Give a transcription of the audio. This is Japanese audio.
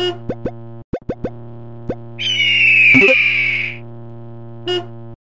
Beep.